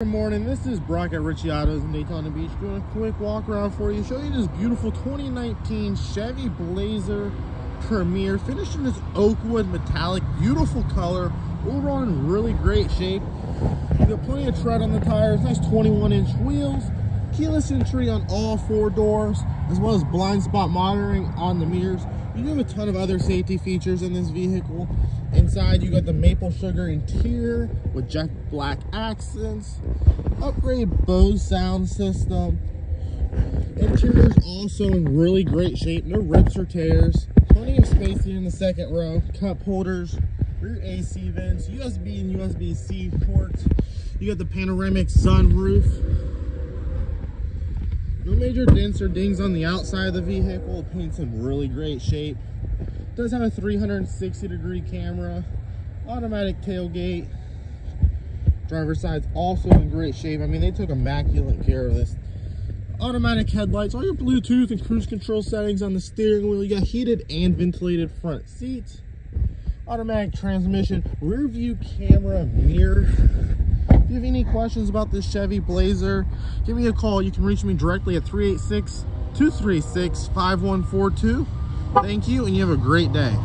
Good morning, this is Brock at Ritchey Autos in Daytona Beach doing a quick walk around for you, show you this beautiful 2019 Chevy Blazer Premier, finished in this oakwood metallic, beautiful color, overall in really great shape. You got plenty of tread on the tires, nice 21 inch wheels, keyless entry on all four doors, as well as blind spot monitoring on the mirrors. You do have a ton of other safety features in this vehicle. Inside, you got the maple sugar interior with jet black accents, upgrade Bose sound system. Interior's also in really great shape, no rips or tears. Plenty of space here in the second row, cup holders, rear AC vents, USB and USB-C ports. You got the panoramic sunroof. No major dents or dings on the outside of the vehicle. Paint's in really great shape does have a 360 degree camera, automatic tailgate. Driver's side's also in great shape. I mean, they took immaculate care of this. Automatic headlights, all your Bluetooth and cruise control settings on the steering wheel. You got heated and ventilated front seats. Automatic transmission, rear view camera, mirrors. If you have any questions about this Chevy Blazer, give me a call. You can reach me directly at 386 236 5142. Thank you, and you have a great day.